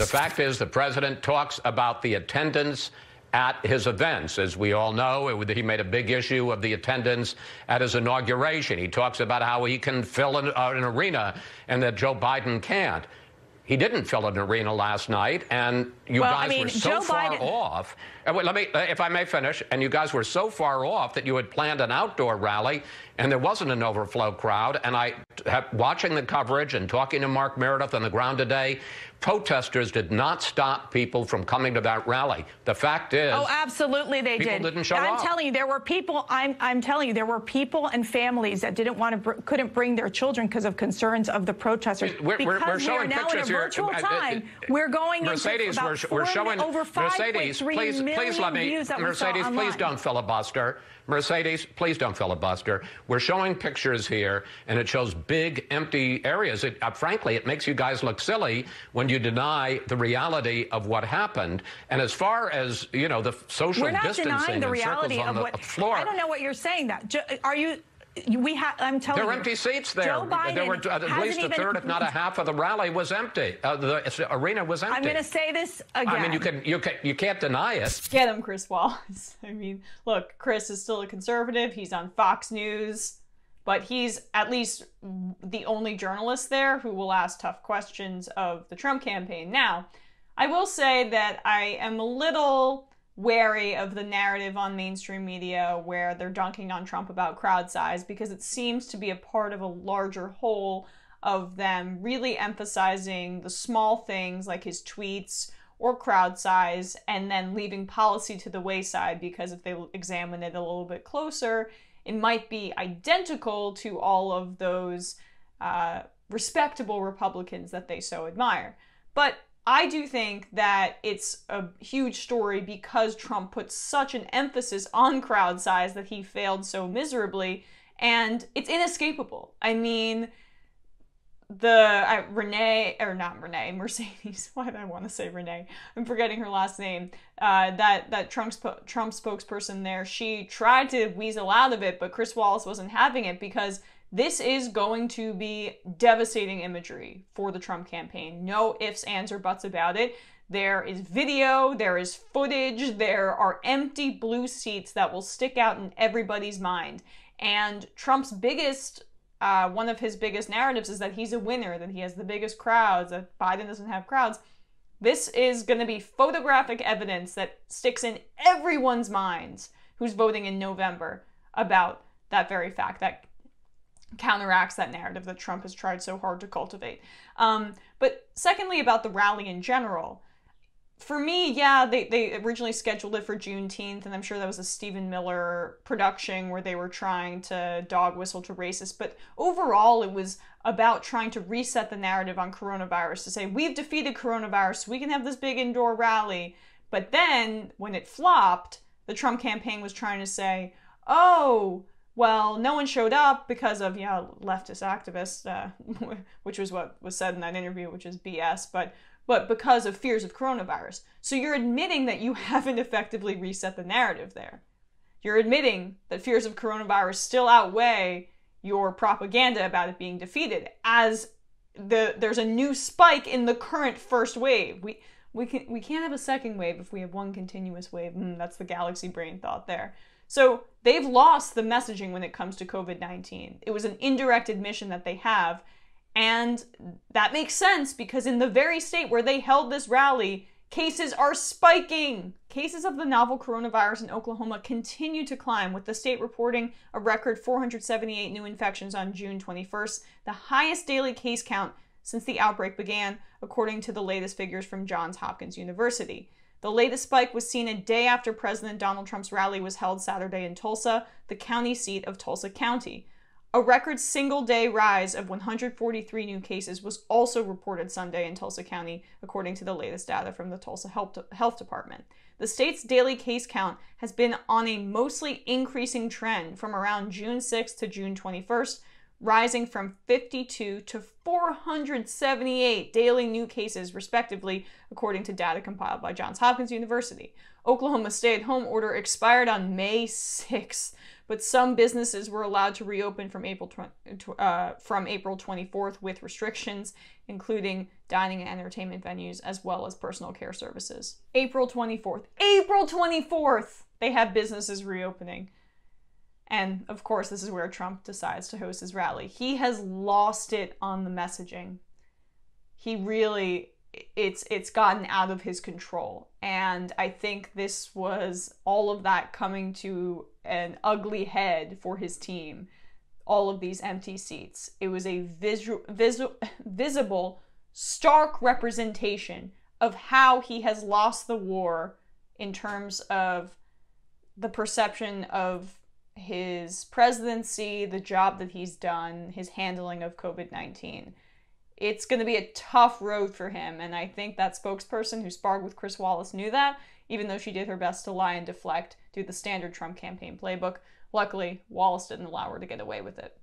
The fact is, the president talks about the attendance at his events. As we all know, he made a big issue of the attendance at his inauguration. He talks about how he can fill an, uh, an arena and that Joe Biden can't. He didn't fill an arena last night, and you well, guys I mean, were so Joe far Biden... off. Uh, wait, let me, uh, if I may finish. And you guys were so far off that you had planned an outdoor rally, and there wasn't an overflow crowd. And I, watching the coverage and talking to Mark Meredith on the ground today, protesters did not stop people from coming to that rally. The fact is, oh, absolutely, they people did. Didn't show I'm up. telling you, there were people. I'm, I'm telling you, there were people and families that didn't want to, br- couldn't bring their children because of concerns of the protesters. We're, we're, we're we now in a virtual here. time. we're going Mercedes, into about we're, we're showing over Mercedes. Please, please let me. Mercedes, please don't filibuster. Mercedes, please don't filibuster. We're showing pictures here, and it shows big empty areas. It, uh, frankly, it makes you guys look silly when you deny the reality of what happened. And as far as you know, the social We're not distancing denying the reality of the what, floor. I don't know what you're saying. That are you? We have. I'm telling there you. were empty seats there. Joe Biden there were at least a even, third, if not a half, of the rally was empty. Uh, the arena was empty. I'm going to say this again. I mean, you can you can you can't deny it. Get him, Chris Wallace. I mean, look, Chris is still a conservative. He's on Fox News, but he's at least the only journalist there who will ask tough questions of the Trump campaign. Now, I will say that I am a little wary of the narrative on mainstream media where they're dunking on Trump about crowd size because it seems to be a part of a larger whole of them really emphasizing the small things like his tweets or crowd size and then leaving policy to the wayside because if they examine it a little bit closer, it might be identical to all of those uh, respectable Republicans that they so admire. But I do think that it's a huge story because Trump put such an emphasis on crowd size that he failed so miserably, and it's inescapable. I mean, the uh, Renee or not Renee Mercedes. Why did I want to say Renee? I'm forgetting her last name. Uh, that that Trump Trump spokesperson there. She tried to weasel out of it, but Chris Wallace wasn't having it because this is going to be devastating imagery for the Trump campaign. No ifs, ands, or buts about it. There is video, there is footage, there are empty blue seats that will stick out in everybody's mind. And Trump's biggest, uh, one of his biggest narratives is that he's a winner, that he has the biggest crowds, that Biden doesn't have crowds. This is going to be photographic evidence that sticks in everyone's minds who's voting in November about that very fact that counteracts that narrative that Trump has tried so hard to cultivate. Um, but secondly, about the rally in general, for me, yeah, they, they originally scheduled it for Juneteenth, and I'm sure that was a Stephen Miller production where they were trying to dog whistle to racists. But overall, it was about trying to reset the narrative on coronavirus to say, we've defeated coronavirus, we can have this big indoor rally. But then, when it flopped, the Trump campaign was trying to say, oh, well, no one showed up because of, yeah, leftist activists, uh, which was what was said in that interview, which is BS, but, but because of fears of coronavirus. So you're admitting that you haven't effectively reset the narrative there. You're admitting that fears of coronavirus still outweigh your propaganda about it being defeated as the there's a new spike in the current first wave. We we can we can't have a second wave if we have one continuous wave. Mm, that's the galaxy brain thought there. So they've lost the messaging when it comes to COVID 19. It was an indirect admission that they have. And that makes sense because in the very state where they held this rally, cases are spiking. Cases of the novel coronavirus in Oklahoma continue to climb, with the state reporting a record 478 new infections on June 21st, the highest daily case count since the outbreak began, according to the latest figures from Johns Hopkins University. The latest spike was seen a day after President Donald Trump's rally was held Saturday in Tulsa, the county seat of Tulsa County. A record single day rise of 143 new cases was also reported Sunday in Tulsa County, according to the latest data from the Tulsa Health Department. The state's daily case count has been on a mostly increasing trend from around June 6th to June 21st, rising from 52 to 478 daily new cases, respectively, according to data compiled by Johns Hopkins University. Oklahoma's stay at home order expired on May 6th, but some businesses were allowed to reopen from April, uh, from April 24th with restrictions, including dining and entertainment venues, as well as personal care services. April 24th. April 24th! They have businesses reopening. And of course, this is where Trump decides to host his rally. He has lost it on the messaging. He really it's it's gotten out of his control. And I think this was all of that coming to an ugly head for his team. All of these empty seats. It was a visual, visual, visible, stark representation of how he has lost the war in terms of the perception of his presidency, the job that he's done, his handling of COVID 19. It's going to be a tough road for him, and I think that spokesperson who sparred with Chris Wallace knew that, even though she did her best to lie and deflect, do the standard Trump campaign playbook. Luckily, Wallace didn't allow her to get away with it.